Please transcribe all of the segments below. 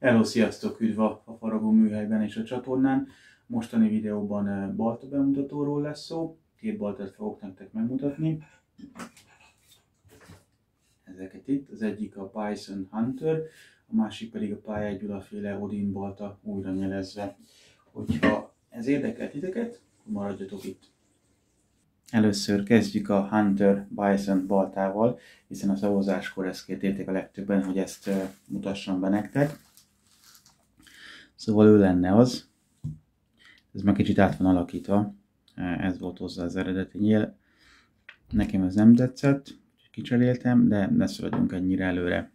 Hello, sziasztok! Üdv a faragó műhelyben és a csatornán. Mostani videóban eh, balta bemutatóról lesz szó. Két baltát fogok nektek megmutatni. Ezeket itt. Az egyik a Bison Hunter, a másik pedig a Pályágy Gyulaféle Odin balta újra nyelezve. Hogyha ez érdekel titeket, maradjatok itt. Először kezdjük a Hunter Bison baltával, hiszen a szavazáskor ezt kérték a legtöbben, hogy ezt eh, mutassam be nektek. Szóval ő lenne az. Ez már kicsit át van alakítva. Ez volt hozzá az eredeti nyíl. Nekem ez nem tetszett, kicseréltem, de ne szaladjunk ennyire előre.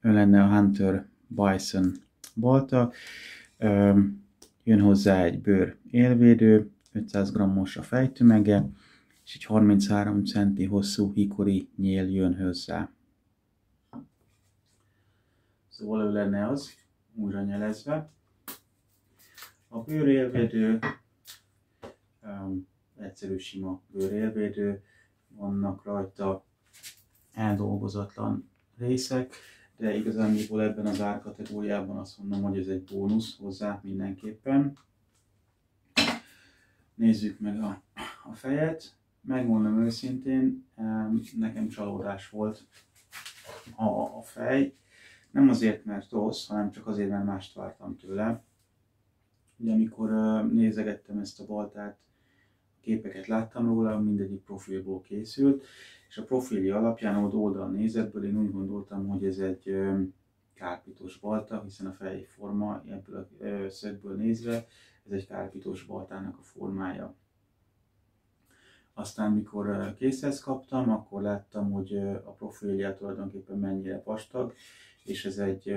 Ő lenne a Hunter Bison balta. Jön hozzá egy bőr élvédő, 500 g-os a fejtömege, és egy 33 centi hosszú hikori nyél jön hozzá. Szóval ő lenne az, újra nyelezve. A bőrélvédő, um, egyszerű sima bőrélvédő, vannak rajta eldolgozatlan részek, de igazán ebben az árkategóriában azt mondom, hogy ez egy bónusz hozzá mindenképpen. Nézzük meg a, a fejet. Megmondom őszintén, nekem csalódás volt a, a fej. Nem azért, mert rossz, hanem csak azért, mert mást vártam tőle. Ugye amikor nézegettem ezt a baltát, képeket láttam róla, mindegyik profilból készült, és a profilja alapján, ott oldal nézetből én úgy gondoltam, hogy ez egy kárpitos balta, hiszen a forma ebből a szögből nézve, ez egy kárpitos baltának a formája. Aztán mikor készhez kaptam, akkor láttam, hogy a profilja tulajdonképpen mennyire vastag, és ez egy,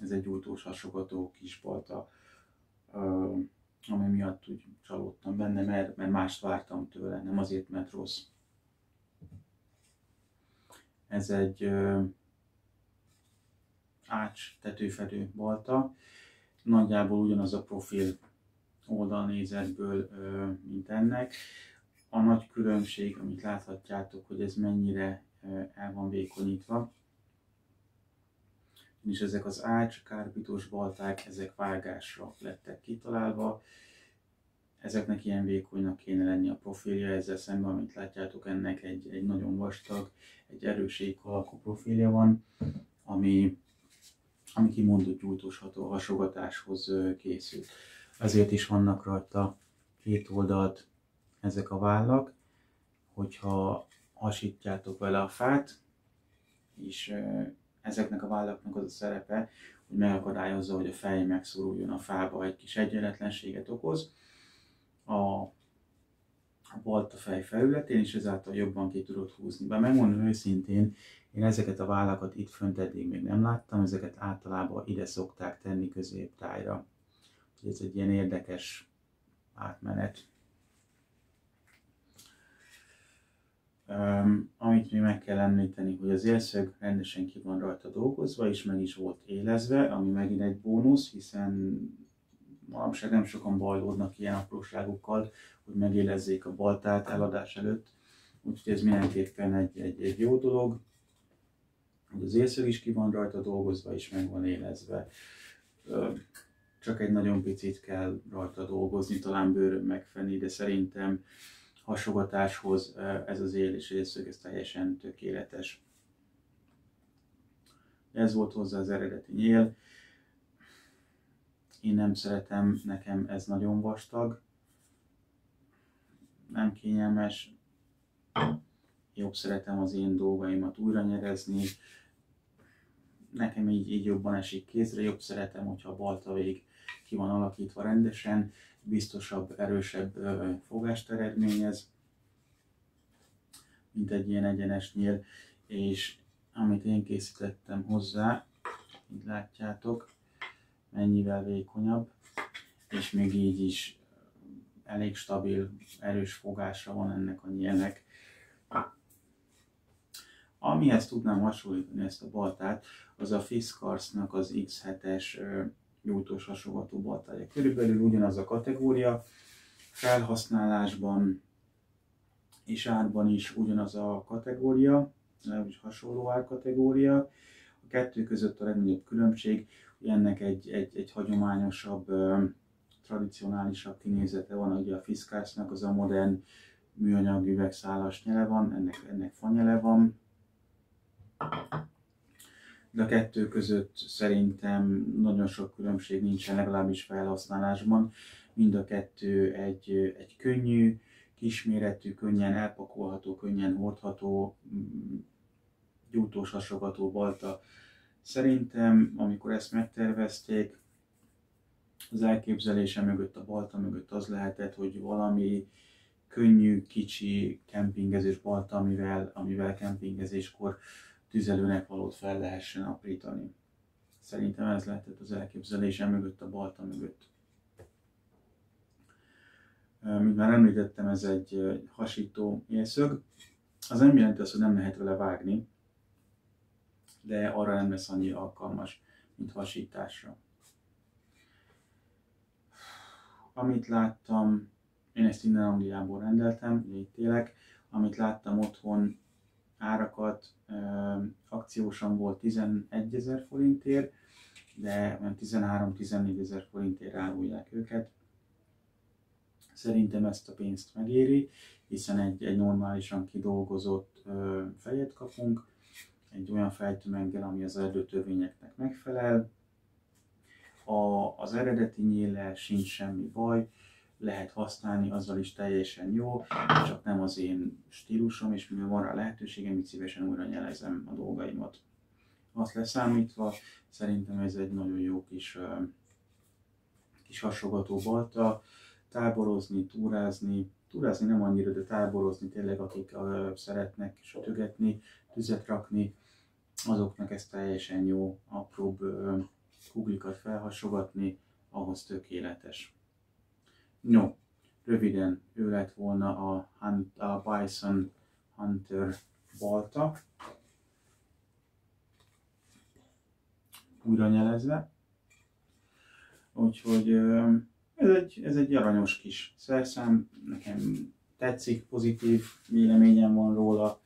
ez egy gyújtós hasogató kis balta, ami miatt úgy csalódtam benne, mert, mert mást vártam tőle, nem azért, mert rossz. Ez egy ács tetőfedő balta, nagyjából ugyanaz a profil oldalnézetből, mint ennek. A nagy különbség, amit láthatjátok, hogy ez mennyire el van vékonyítva, és ezek az ács, kárpitos balták, ezek vágásra lettek kitalálva. Ezeknek ilyen vékonynak kéne lenni a profilja, ezzel szemben, amit látjátok, ennek egy, egy nagyon vastag, egy erős alakú profilja van, ami, ami kimondott gyújtósható hasogatáshoz készült. Ezért is vannak rajta két oldalt ezek a vállak, hogyha hasítjátok vele a fát, és ezeknek a vállaknak az a szerepe, hogy megakadályozza, hogy a fej megszoruljon a fába, egy kis egyenletlenséget okoz a, a balta fej felületén, és ezáltal jobban ki tudod húzni. Bár megmondom őszintén, én ezeket a vállakat itt fönt eddig még nem láttam, ezeket általában ide szokták tenni középtájra. Ez egy ilyen érdekes átmenet. Um, amit még meg kell említeni, hogy az élszög rendesen ki van rajta dolgozva, és meg is volt élezve, ami megint egy bónusz, hiszen manapság nem sokan bajlódnak ilyen apróságokkal, hogy megélezzék a baltát eladás előtt, úgyhogy ez mindenképpen egy, egy, egy jó dolog, hogy az élszög is ki van rajta dolgozva, és meg van élezve. Csak egy nagyon picit kell rajta dolgozni, talán bőrön megfenni, de szerintem hasogatáshoz ez az él és élszög, ez teljesen tökéletes. Ez volt hozzá az eredeti nyél. Én nem szeretem, nekem ez nagyon vastag, nem kényelmes. Jobb szeretem az én dolgaimat újra nyerezni. Nekem így, így jobban esik kézre, jobb szeretem, hogyha a balta vég ki van alakítva rendesen, biztosabb, erősebb fogást eredményez, mint egy ilyen egyenes nyíl, és amit én készítettem hozzá, így látjátok, mennyivel vékonyabb, és még így is elég stabil, erős fogásra van ennek a nyílnek. Amihez tudnám hasonlítani ezt a baltát, az a Fiskarsnak az X7-es nyújtós hasogató baltája. Körülbelül ugyanaz a kategória, felhasználásban és árban is ugyanaz a kategória, legalábbis hasonló árkategória. A kettő között a legnagyobb különbség, hogy ennek egy, egy, egy hagyományosabb, tradicionálisabb kinézete van, ugye a Fiskásnak az a modern műanyag üvegszálas nyele van, ennek, ennek fanyele van. De a kettő között szerintem nagyon sok különbség nincsen, legalábbis felhasználásban. Mind a kettő egy, egy könnyű, kisméretű, könnyen elpakolható, könnyen hordható, gyújtós hasogató balta. Szerintem, amikor ezt megtervezték, az elképzelése mögött, a balta mögött az lehetett, hogy valami könnyű, kicsi kempingezés balta, amivel, amivel kempingezéskor tüzelőnek valót fel lehessen aprítani. Szerintem ez lehetett az elképzelése mögött, a balta mögött. Mint már említettem, ez egy hasító élszög. Az nem jelenti azt, hogy nem lehet vele vágni, de arra nem lesz annyi alkalmas, mint hasításra. Amit láttam, én ezt innen Angliából rendeltem, ugye itt élek, amit láttam otthon árakat, akciósan volt 11 ezer forintért, de 13-14 ezer forintért árulják őket. Szerintem ezt a pénzt megéri, hiszen egy, egy normálisan kidolgozott fejet kapunk, egy olyan fejtömeggel, ami az erdőtörvényeknek megfelel. A, az eredeti nyíle sincs semmi baj, lehet használni, azzal is teljesen jó, csak nem az én stílusom, és mivel van rá lehetőségem, így szívesen újra nyelezem a dolgaimat. Azt leszámítva, szerintem ez egy nagyon jó kis, kis hasogató balta, táborozni, túrázni, túrázni nem annyira, de táborozni tényleg, akik szeretnek sütögetni, tüzet rakni, azoknak ez teljesen jó, apróbb kuglikat felhasogatni, ahhoz tökéletes. No, röviden ő lett volna a, Hunt, a Bison Hunter balta. Újra nyelezve. Úgyhogy ez egy, ez egy aranyos kis szerszám, nekem tetszik, pozitív véleményem van róla.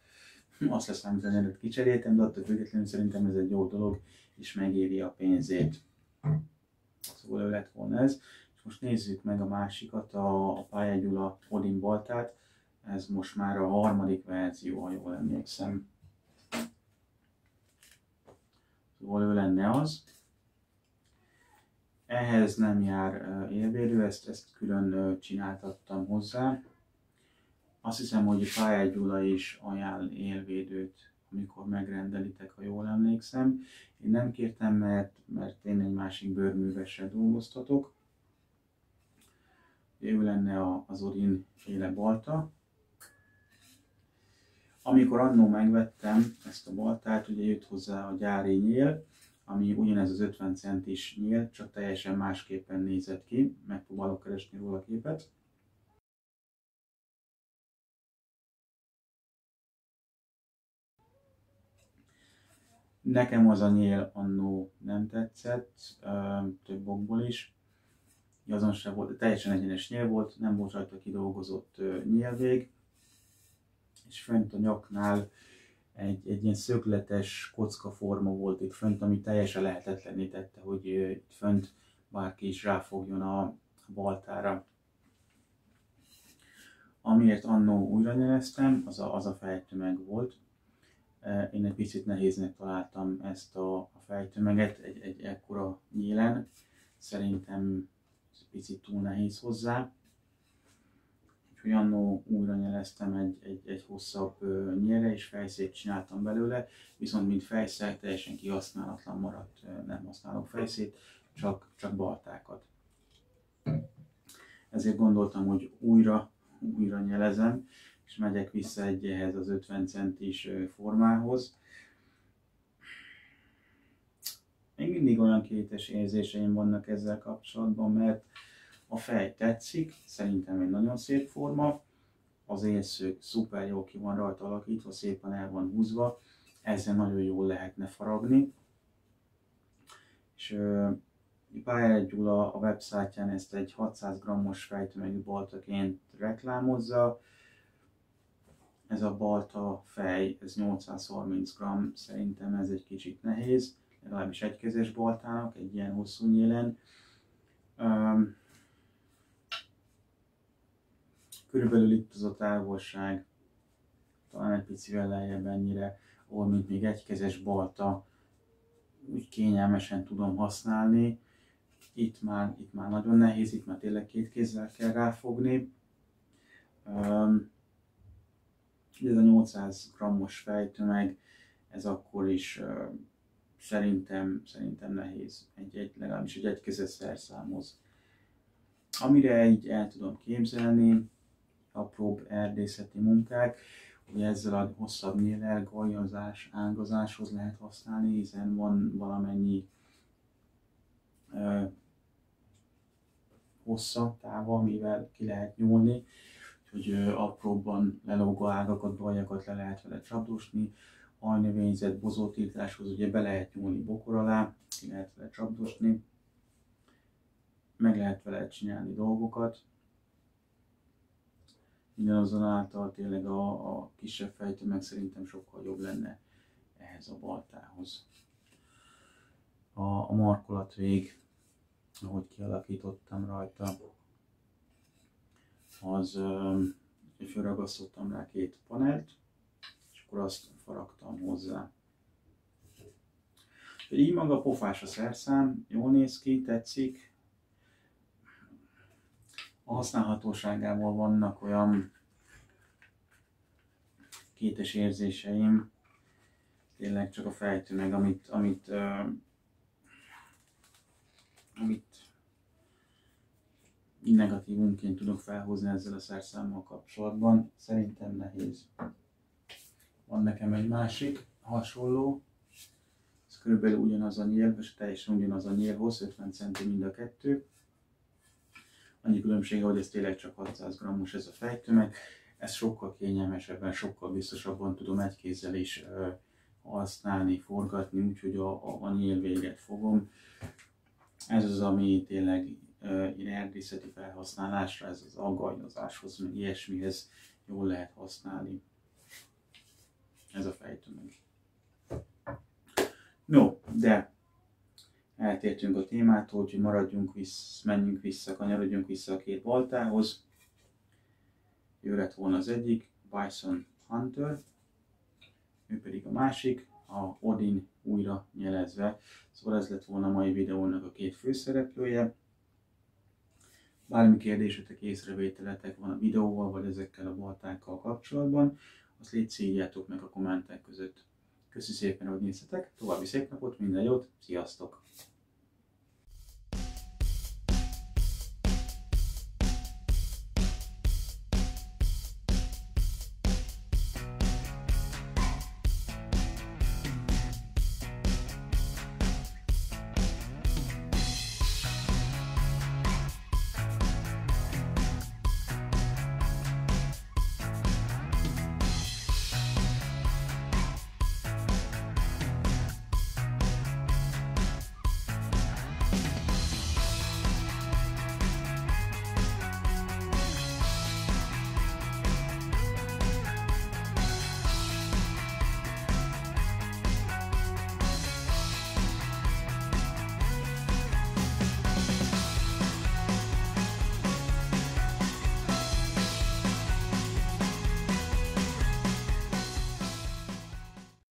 Azt lesz, amit előtt kicseréltem, de attól függetlenül szerintem ez egy jó dolog, és megéri a pénzét. Szóval ő lett volna ez. Most nézzük meg a másikat, a, a Pályágyula Odin Baltát. Ez most már a harmadik verzió, ha jól emlékszem. Szóval ő lenne az. Ehhez nem jár élvérő, ezt, ezt külön csináltattam hozzá. Azt hiszem, hogy a Pályágyula is ajánl élvédőt, amikor megrendelitek, ha jól emlékszem. Én nem kértem, mert, mert én egy másik bőrművessel dolgoztatok ő lenne az Odin féle balta. Amikor annó megvettem ezt a baltát, ugye jött hozzá a gyári nyíl, ami ugyanez az 50 centis nyíl, csak teljesen másképpen nézett ki. Megpróbálok keresni róla a képet. Nekem az a nyíl annó nem tetszett, több okból is azon sem volt, teljesen egyenes nyelv volt, nem volt rajta kidolgozott nyelvég, és fönt a nyaknál egy, egy ilyen szögletes kockaforma volt itt fönt, ami teljesen lehetetlenné tette, hogy itt fönt bárki is ráfogjon a baltára. Amiért annó újra nyereztem, az a, az a fejtömeg volt. Én egy picit nehéznek találtam ezt a, a fejtömeget egy, egy ekkora nyílen. Szerintem picit túl nehéz hozzá. Úgyhogy annó újra nyeleztem egy, egy, egy hosszabb nyere, és fejszét csináltam belőle, viszont mint fejszer teljesen kihasználatlan maradt, nem használok fejszét, csak, csak baltákat. Ezért gondoltam, hogy újra, újra nyelezem, és megyek vissza egy ehhez az 50 centis formához, még mindig olyan kétes érzéseim vannak ezzel kapcsolatban, mert a fej tetszik, szerintem egy nagyon szép forma, az élszög szuper jó ki van rajta alakítva, szépen el van húzva, ezzel nagyon jól lehetne faragni. És Bayer Gyula a websájtján ezt egy 600 g-os fejtömegű baltaként reklámozza. Ez a balta fej, ez 830 g, szerintem ez egy kicsit nehéz, legalábbis egykezes baltának, egy ilyen hosszú nyílen. Um, körülbelül itt az a távolság, talán egy picivel lejjebb ennyire, ahol mint még egykezes balta, úgy kényelmesen tudom használni. Itt már, itt már nagyon nehéz, itt már tényleg két kézzel kell ráfogni. Um, ez a 800 grammos fejtömeg, ez akkor is uh, szerintem, szerintem nehéz, egy, egy, legalábbis egy egykezes szerszámhoz. Amire így el tudom képzelni, apróbb erdészeti munkák, hogy ezzel a hosszabb nyílel gajazás, ágazáshoz lehet használni, hiszen van valamennyi ö, hossza, táva, amivel ki lehet nyúlni, hogy apróbban lelógó ágakat, gajakat le lehet vele csapdosni, ajnövényzet, bozótiltáshoz ugye be lehet nyúlni bokor alá, ki lehet vele csapdosni, meg lehet vele csinálni dolgokat, mindazonáltal tényleg a, a kisebb fejtömeg szerintem sokkal jobb lenne ehhez a baltához. A, a markolat vég, ahogy kialakítottam rajta, az hogy felragasztottam rá két panelt, akkor azt faragtam hozzá. Így maga pofás a szerszám, jól néz ki, tetszik, a használhatóságával vannak olyan kétes érzéseim, tényleg csak a fejtőmeg, amit, amit, uh, amit negatívunként tudok felhozni ezzel a szerszámmal kapcsolatban. Szerintem nehéz. Van nekem egy másik hasonló, ez körülbelül ugyanaz a nyíl, és teljesen ugyanaz a nyílhoz, 50 cm mind a kettő. Annyi különbsége, hogy ez tényleg csak 600 g-os ez a fejtömeg. Ez sokkal kényelmesebben, sokkal biztosabban tudom egy kézzel is használni, forgatni, úgyhogy a, a, a nyílvéget fogom. Ez az, ami tényleg uh, erdészeti felhasználásra, ez az aggajnozáshoz, meg ilyesmihez jól lehet használni. Ez a fejtömeg. No, de eltértünk a témától, úgyhogy maradjunk vissza, menjünk vissza, kanyarodjunk vissza a két baltához. Ő lett volna az egyik, Bison Hunter, ő pedig a másik, a Odin újra nyelezve. Szóval ez lett volna a mai videónak a két főszereplője. Bármi kérdésetek, észrevételetek van a videóval, vagy ezekkel a baltákkal kapcsolatban, azt légy szígjátok meg a kommentek között. Köszi szépen, hogy néztetek, további szép napot, minden jót, sziasztok!